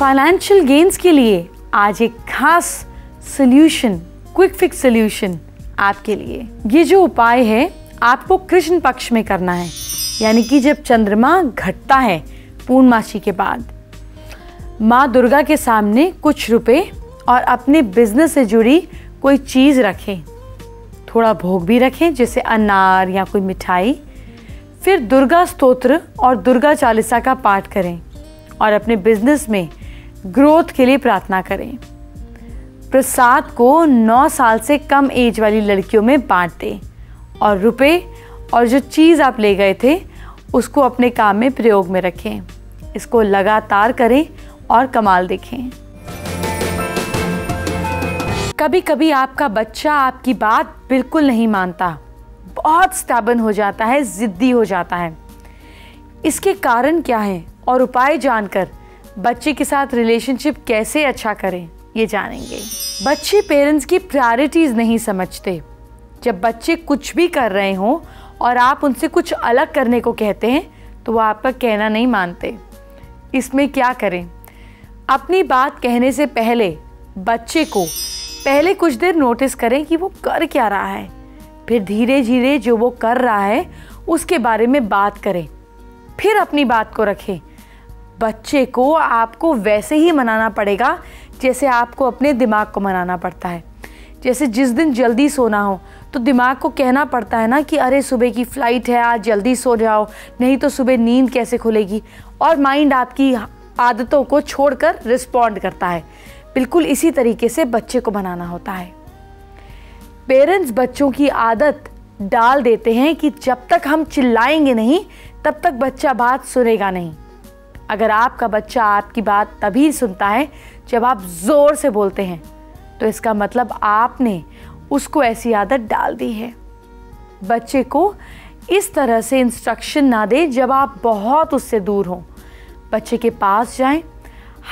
Financial gains के लिए आज एक खास सोल्यूशन क्विक फिक्स सोल्यूशन आपके लिए। ये जो उपाय है, आपको कृष्ण पक्ष में करना है। यानी कि जब चंद्रमा घटता है, पूर्णमासी के बाद, माँ दुर्गा के सामने कुछ रुपए और अपने बिज़नेस से जुड़ी कोई चीज़ रखें। थोड़ा भोग भी रखें, जैसे अनार या कोई मिठाई। फिर दुर्गा स्तोत्र और दुर्गा चालीसा का पाठ करें और अपने बिज़नेस में ग्रोथ के लिए प्रार्थना करें। प्रसाद को 9 साल से कम एज वाली लड़कियों में बांट दें और रुपए और जो चीज़ आप ले गए थे, उसको अपने काम में प्रयोग में रखें। इसको लगातार करें और कमाल देखें। कभी कभी आपका बच्चा आपकी बात बिल्कुल नहीं मानता। बहुत स्टैबन हो जाता है, ज़िद्दी हो जाता है। इसके कारण क्या है? और उपाय जानकर बच्चे के साथ रिलेशनशिप कैसे अच्छा करें, ये जानेंगे। बच्चे पेरेंट्स की प्रायोरिटीज़ नहीं समझते। जब बच्चे कुछ भी कर रहे हों और आप उनसे कुछ अलग करने को कहते हैं तो वो आपका कहना नहीं मानते। इसमें क्या करें? अपनी बात कहने से पहले बच्चे को पहले कुछ देर नोटिस करें कि वो कर क्या रहा है। फिर धीरे धीरे जो वो कर रहा है, उसके बारे में बात करें। फिर अपनी बात को रखें। बच्चे को आपको वैसे ही मनाना पड़ेगा, जैसे आपको अपने दिमाग को मनाना पड़ता है। जैसे जिस दिन जल्दी सोना हो तो दिमाग को कहना पड़ता है ना कि अरे सुबह की फ़्लाइट है, आज जल्दी सो जाओ, नहीं तो सुबह नींद कैसे खुलेगी? और माइंड आपकी आदतों को छोड़कर रिस्पॉन्ड करता है। बिल्कुल इसी तरीके से बच्चे को बनाना होता है। पेरेंट्स बच्चों की आदत डाल देते हैं कि जब तक हम चिल्लाएँगे नहीं, तब तक बच्चा बात सुनेगा नहीं। अगर आपका बच्चा आपकी बात तभी सुनता है जब आप ज़ोर से बोलते हैं। तो इसका मतलब आपने उसको ऐसी आदत डाल दी है। बच्चे को इस तरह से इंस्ट्रक्शन ना दें जब आप बहुत उससे दूर हों। बच्चे के पास जाएँ,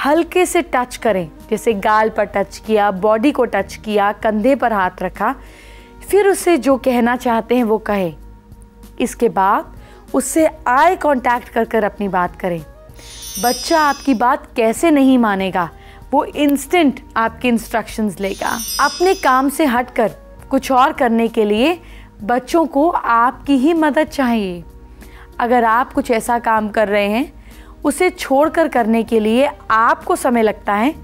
हल्के से टच करें, जैसे गाल पर टच किया बॉडी को टच किया, कंधे पर हाथ रखा, फिर उसे जो कहना चाहते हैं वो कहे। इसके बाद उससे आई कांटेक्ट कर कर अपनी बात करें। बच्चा आपकी बात कैसे नहीं मानेगा? वो इंस्टेंट आपके इंस्ट्रक्शंस लेगा। अपने काम से हटकर कुछ और करने के लिए बच्चों को आपकी ही मदद चाहिए। अगर आप कुछ ऐसा काम कर रहे हैं, उसे छोड़कर करने के लिए आपको समय लगता है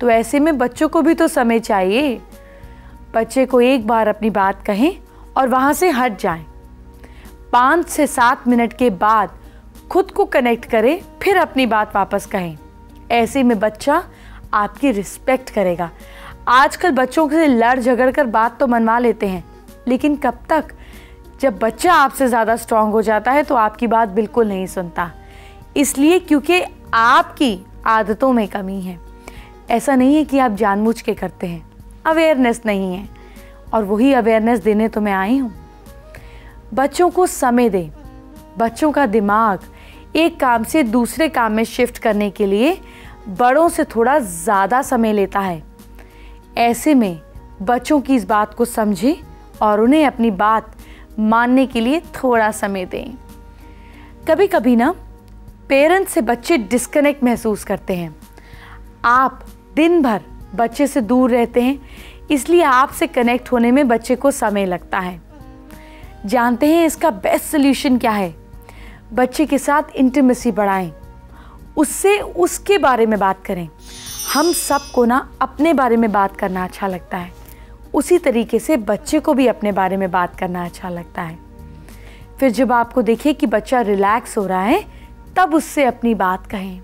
तो ऐसे में बच्चों को भी तो समय चाहिए। बच्चे को एक बार अपनी बात कहें और वहाँ से हट जाएँ। पाँच से सात मिनट के बाद खुद को कनेक्ट करें, फिर अपनी बात वापस कहें। ऐसे में बच्चा आपकी रिस्पेक्ट करेगा। आजकल बच्चों से लड़ झगड़ कर बात तो मनवा लेते हैं, लेकिन कब तक? जब बच्चा आपसे ज़्यादा स्ट्रांग हो जाता है तो आपकी बात बिल्कुल नहीं सुनता। इसलिए क्योंकि आपकी आदतों में कमी है। ऐसा नहीं है कि आप जानबूझ के करते हैं। अवेयरनेस नहीं है। और वही अवेयरनेस देने तो मैं आई हूँ। बच्चों को समय दें। बच्चों का दिमाग एक काम से दूसरे काम में शिफ्ट करने के लिए बड़ों से थोड़ा ज़्यादा समय लेता है। ऐसे में बच्चों की इस बात को समझें और उन्हें अपनी बात मानने के लिए थोड़ा समय दें। कभी कभी ना पेरेंट्स से बच्चे डिस्कनेक्ट महसूस करते हैं। आप दिन भर बच्चे से दूर रहते हैं, इसलिए आपसे कनेक्ट होने में बच्चे को समय लगता है। जानते हैं इसका बेस्ट सोल्यूशन क्या है? बच्चे के साथ इंटीमेसी बढ़ाएँ। उससे उसके बारे में बात करें। हम सबको ना अपने बारे में बात करना अच्छा लगता है। उसी तरीके से बच्चे को भी अपने बारे में बात करना अच्छा लगता है। फिर जब आपको देखिए कि बच्चा रिलैक्स हो रहा है, तब उससे अपनी बात कहें।